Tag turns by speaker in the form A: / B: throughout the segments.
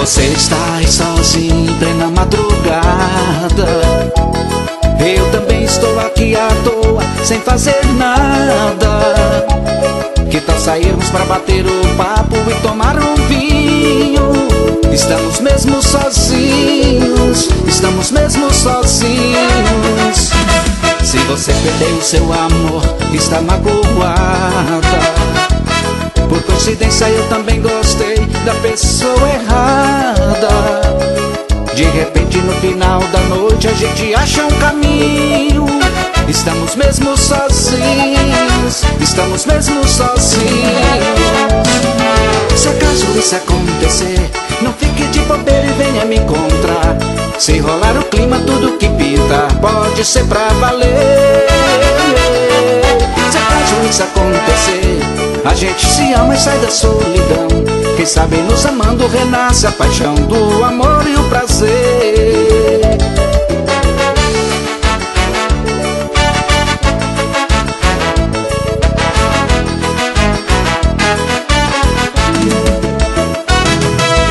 A: Você está aí sozinho em plena madrugada. Eu também estou aqui à toa, sem fazer nada. Que tal sairmos pra bater o papo e tomar um vinho? Estamos mesmo sozinhos, estamos mesmo sozinhos. Se você perdeu seu amor, está magoada. Por coincidência eu também gostei da pessoa errada. De repente no final da noite a gente acha um caminho. Estamos mesmo sozinhos, estamos mesmo sozinhos. Se acaso isso acontecer, não fique de bobeira e venha me encontrar. Se rolar o clima tudo que pinta, pode ser pra valer. Se acaso isso acontecer a gente se ama e sai da solidão Quem sabe nos amando renasce a paixão do amor e o prazer.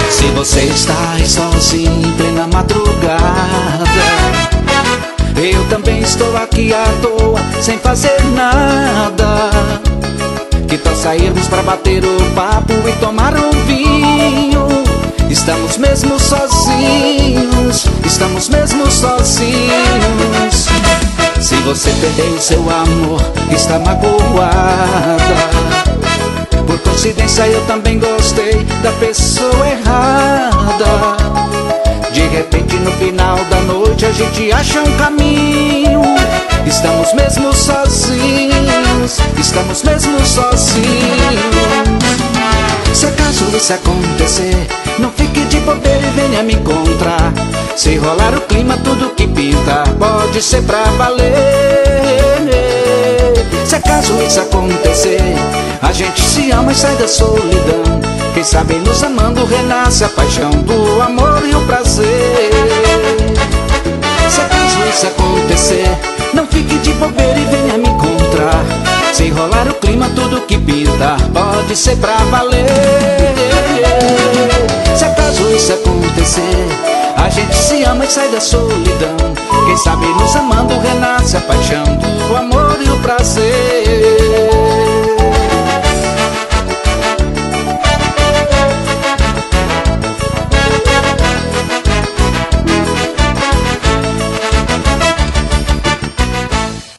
A: Se você está sozinho em plena madrugada Eu também estou aqui à toa sem fazer nada que tal sairmos pra bater o papo e tomar um vinho? Estamos mesmo sozinhos, estamos mesmo sozinhos. Se você perdeu seu amor, está magoada. Por coincidência eu também gostei da pessoa errada. De repente no final da noite a gente acha um caminho. Estamos mesmo sozinhos, estamos mesmo sozinhos. Se acaso isso acontecer, não fique de bobeira e venha me encontrar. Se rolar o clima, tudo que pinta pode ser pra valer. Se acaso isso acontecer, a gente se ama e sai da solidão. Quem sabe nos amando renasce a paixão do amor e o prazer. Se rolar o clima, tudo que pinta pode ser pra valer. Se acaso isso acontecer, a gente se ama e sai da solidão. Quem sabe nos amando renasce a paixão